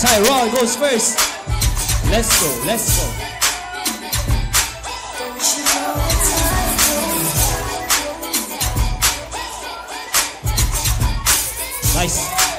Tyrone goes first. Let's go, let's go. Nice.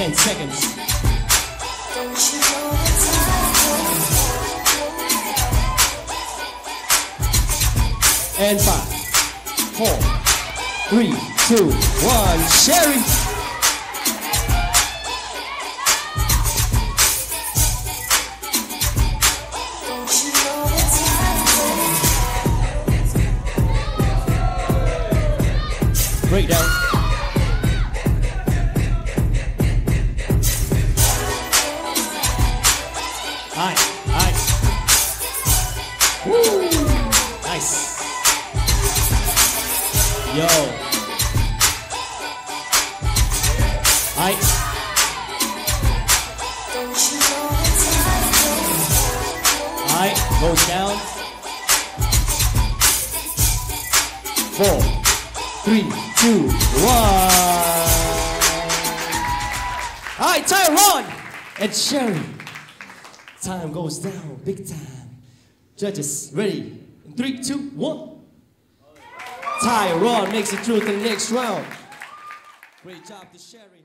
Ten seconds. And five, four, three, two, one. Sherry. Breakdown. Aye, aye. Woo! Nice. Yo. Aye. Aye. Goes down. Four, three, two, one. Aye, Tyrone and Sherry. Time goes down, big time. Judges, ready? In three, two, one. Tyrone makes it through to the next round. Great job to Sherry.